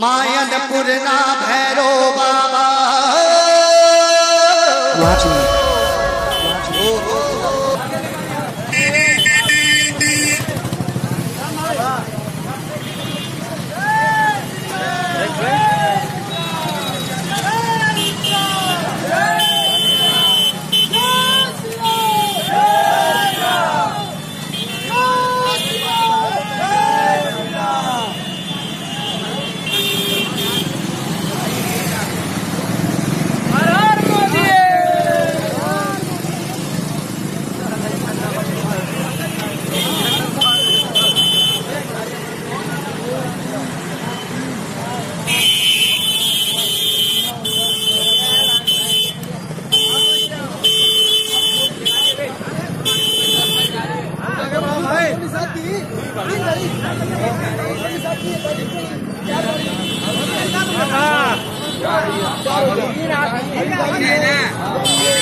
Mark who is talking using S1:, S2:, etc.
S1: मायनपुरना Bhairo Baba.
S2: Hãy subscribe